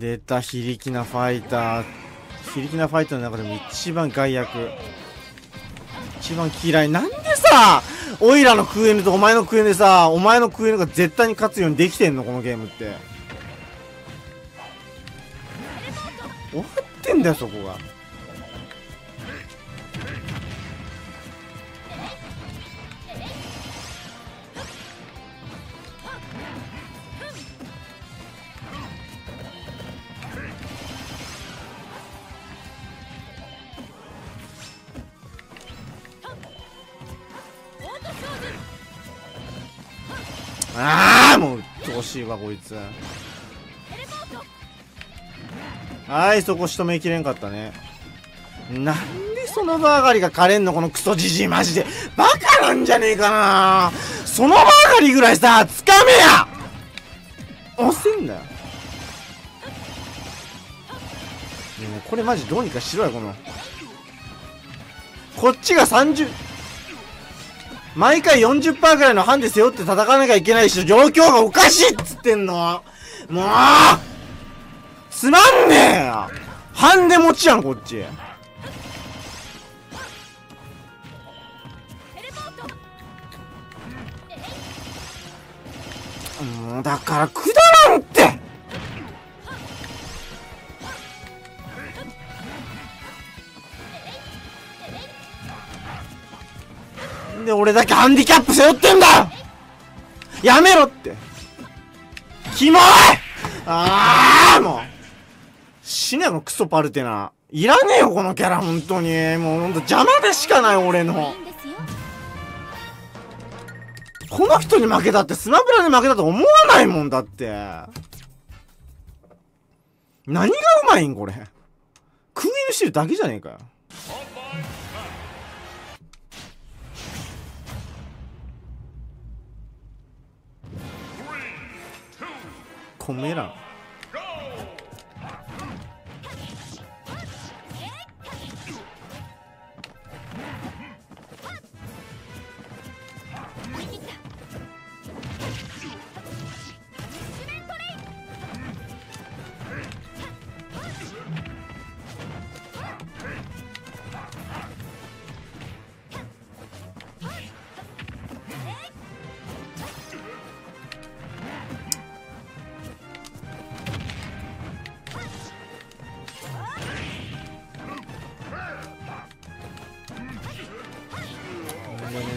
出た非力なファイター非力なファイターの中でも一番害悪。一番嫌い。なんでさオイラのクエヌとお前のクエヌでさお前のクエヌが絶対に勝つようにできてんの？このゲームって。終わってんだよそこが。ああもううっとうしいわこいつ。はいそこ仕留めきれんかったね。なんでその場上がりが枯れんのこのクソじじいマジで。バカなんじゃねえかな。その場上がりぐらいさつかめや。押せんだよ。ねえもこれマジどうにかしろよこの。こっちが30毎回40%ぐらいのハンデ背負って戦わなきゃいけないし状況がおかしいっつってんの。もうつまんねえよ。ハンデ持ちやんこっち。もうだからくだらんっで俺だけハンディキャップ背負ってんだやめろってキモいああもう。死ねのクソパルテナ。いらねえよこのキャラ本当に。もうほんと邪魔でしかない俺の。この人に負けたってスマブラに負けたと思わないもんだって。何がうまいんこれ。空輸してるだけじゃねえかよ。コ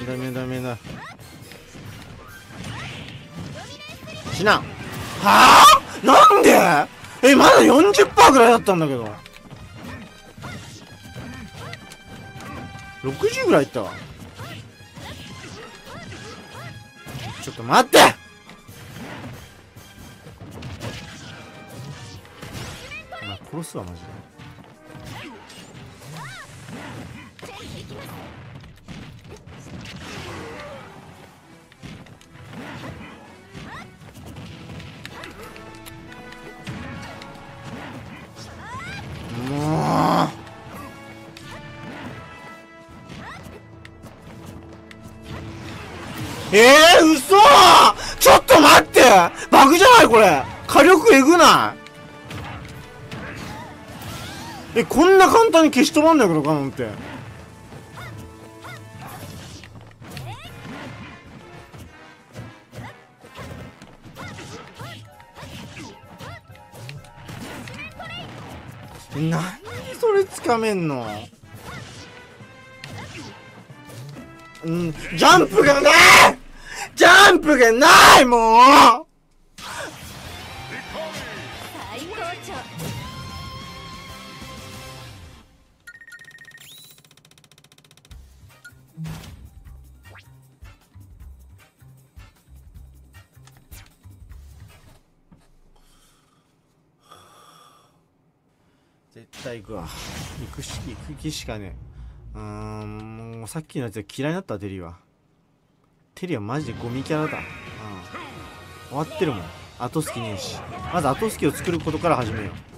ダメダメだ。死なんはあ？なんで？えまだ40%ぐらいだったんだけど。60ぐらいいったわ。ちょっと待って。まあ殺すわマジでえー、嘘！ちょっと待って！バグじゃないこれ！火力えぐない？えこんな簡単に消し飛ばんないのかなんて。何それつかめんの？うんジャンプがなンプがないもう最高潮絶対行くわ。行くし行く気しかねえ。うーんもうさっきのやつ嫌いになったテリーは。テリーはマジでゴミキャラだ。うん。終わってるもん。後好きねえし。まず後好きを作ることから始めよう。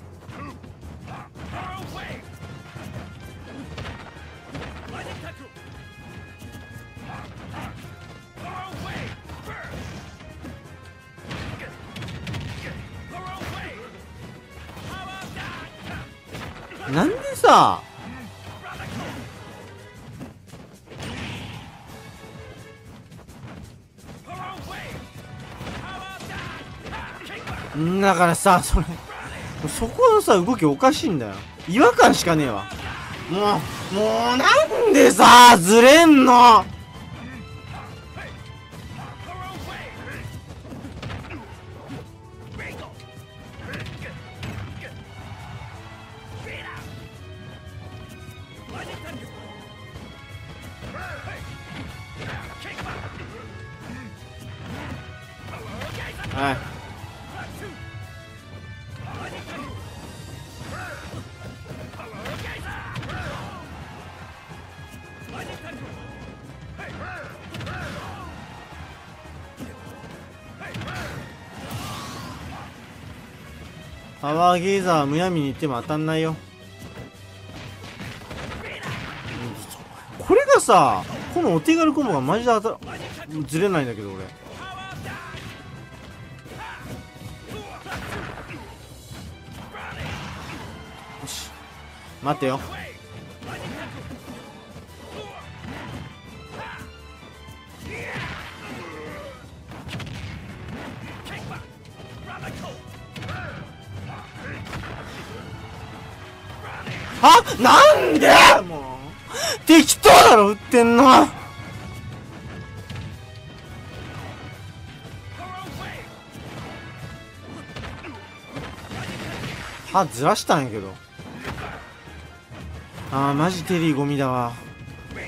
だからさそれそこのさ動きおかしいんだよ。違和感しかねえわ。もうもうなんでさずれんの？はい。ワーゲイザーむやみに言っても当たんないよ。これがさこのお手軽コンボがマジで当たるずれないんだけど俺。よし。待ってよ。ってんの。歯ずらしたんやけど。あーマジテリーゴミだわ。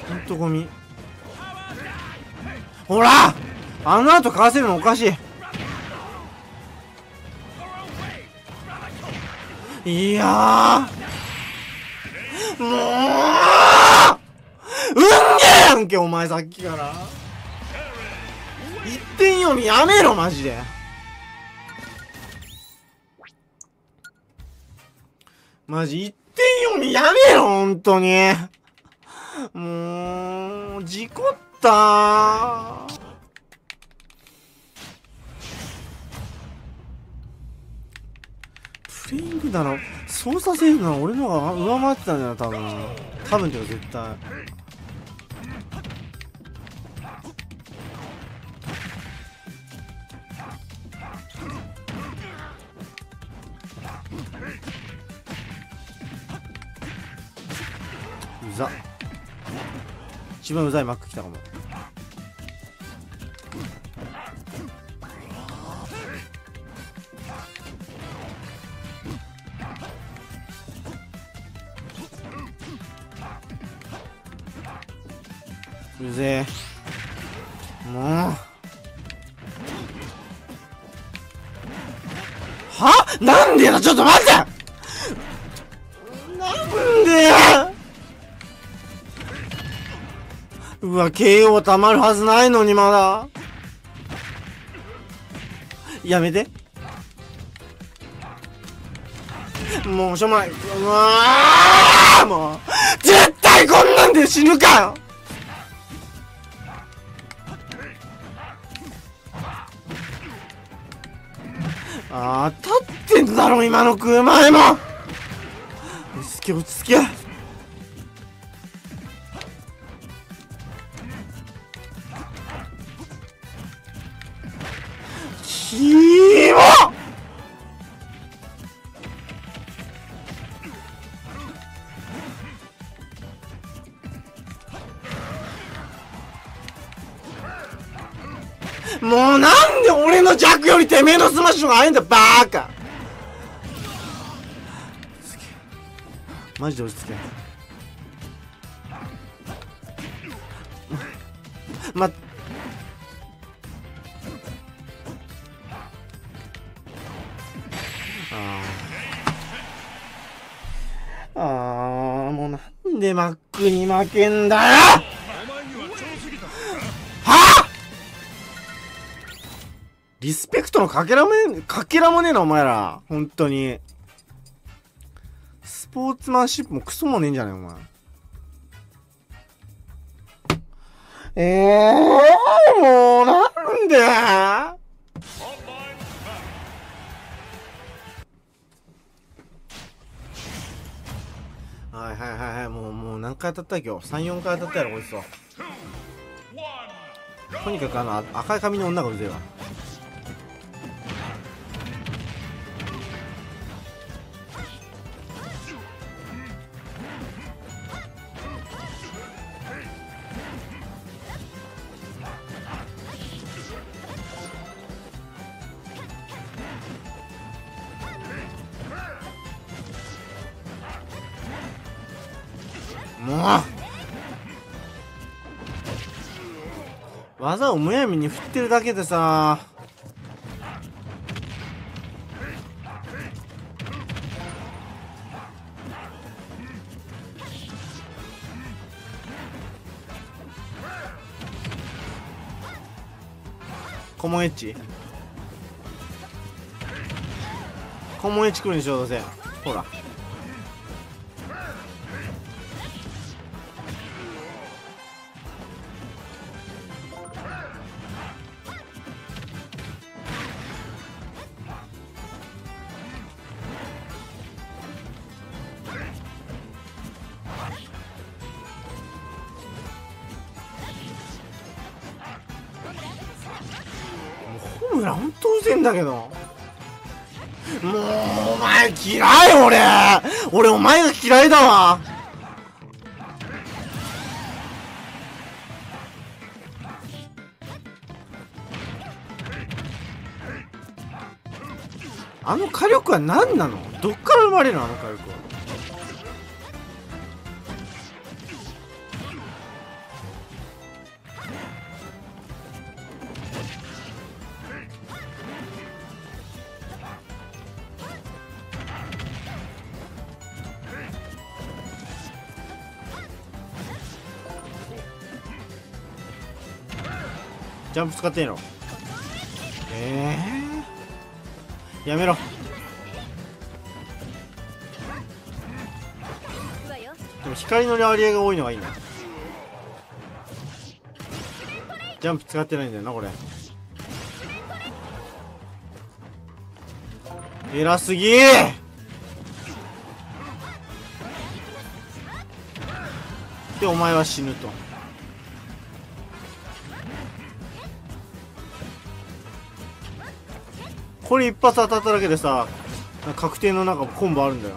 ほんとゴミ。ほらあの後かわせるのおかしい。いやもうんけお前さっきから。一点読みやめろマジで。マジ一点読みやめろ本当に。もう事故った。プレイングだろ操作性能は俺の方が上回ってたんだよ多分。多分っていうか絶対。一番うざいマック来たかも。うぜえ。もう。は？なんでだ？ちょっと待って！うわ KO たまるはずないのにまだ。やめて。もうしょうもない。うわもう絶対こんなんで死ぬかよ。あ当たってんだろ今の食う前も。落ち着け落ち着け。もうなんで俺の弱よりてめえのスマッシュが早いんだバーカ。マジで落ち着け。まああもうなんでマックに負けんだよ！リスペクトのかけらもねかけらもねえなお前ら。本当に。スポーツマンシップもクソもねえんじゃないお前。ええー、もうなんで？何回当たった今日34回当たったやろこいつととにかくあの赤い髪の女がうぜえわ。もう技をむやみに振ってるだけでさ。コモエッジ。コモエッジ来るんでしょどうせ。ほら。ホムラほんとうぜんだけど。もうお前嫌い俺。俺お前が嫌いだわ。あの火力は何なの？どっから生まれるの？あの火力は。ジャンプ使っていいの？ええー、やめろ。でも光の割合が多いのがいいな。ジャンプ使ってないんだよなこれ。偉すぎでお前は死ぬと。これ一発当たっただけでさ確定のなんかコンボあるんだよ。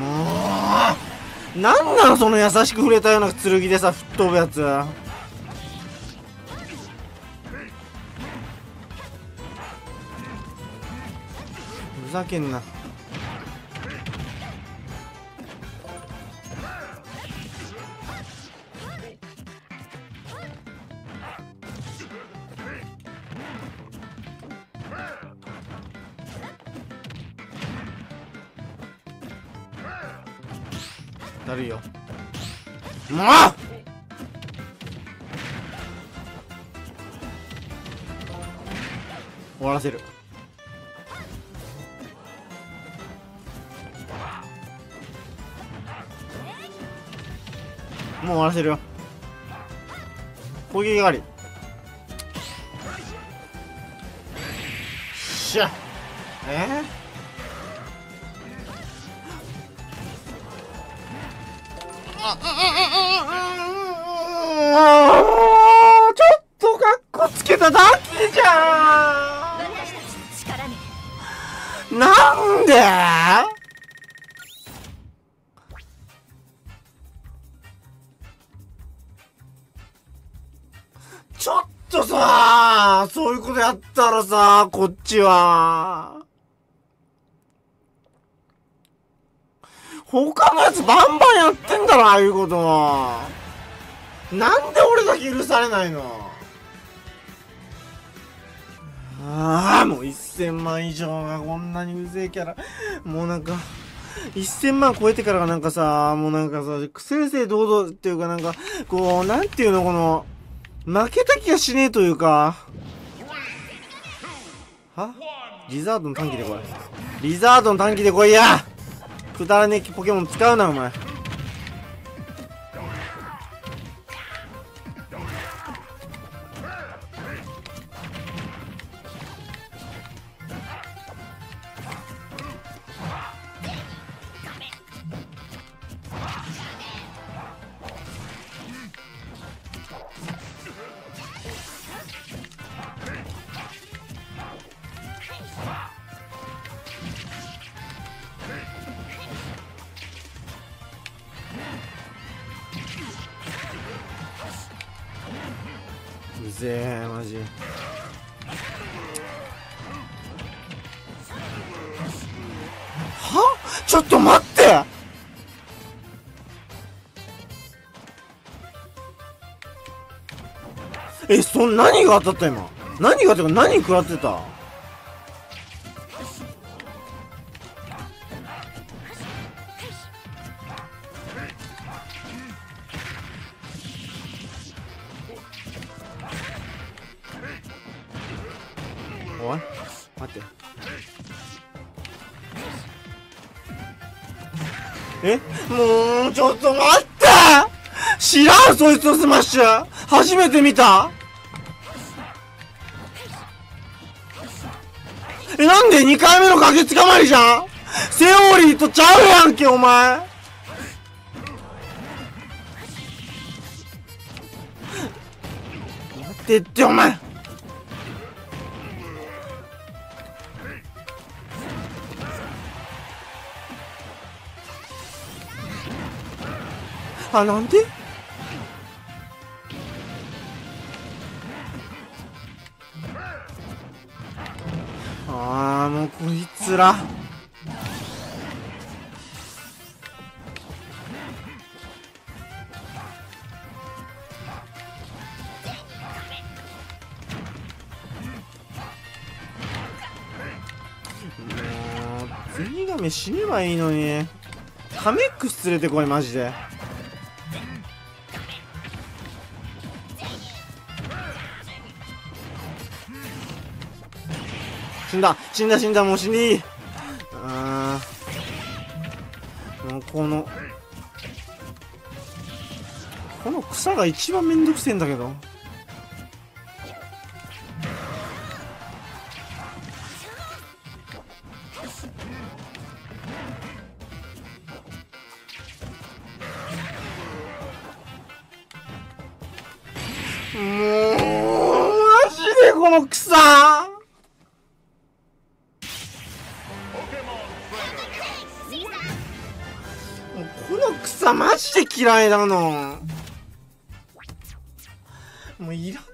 もうなんなのその優しく触れたような剣でさ吹っ飛ぶやつ。ふざけんな。もう終わらせる。もう終わらせるよ。攻撃狩り。しゃ。え？ー、ちょっとかっこつけただけじゃんなんでちょっとさそういうことやったらさこっちは。他のやつバンバンやってんだろああいうこと。はなんで俺だけ許されないの？ああもう1000万以上がこんなにうぜえキャラ。もうなんか1000万超えてからがなんかさもうなんかさ正々堂々っていうかなんかこうなんていうのこの負けた気がしねえというか。は？リザードの短期で来い。リザードの短期で来いや！くだらねえポケモン使うなお前。ぜえマジ。は？ちょっと待って！えそん何が当たった今？何がってか何食らってた？おい。待って。え？もうちょっと待って。知らんそいつのスマッシュ。初めて見た。えなんで2回目の崖つかまりじゃん？セオリーとちゃうやんけお前。待ってってお前。あなんで？ああもうこいつら。もうゼニガメ死ねばいいのに。カメックス連れてこいマジで。死んだ。死んだ死んだもう死んでいいあーもうこのこの草が一番めんどくせえんだけど。もうマジでこの草。嫌いなの。もういらん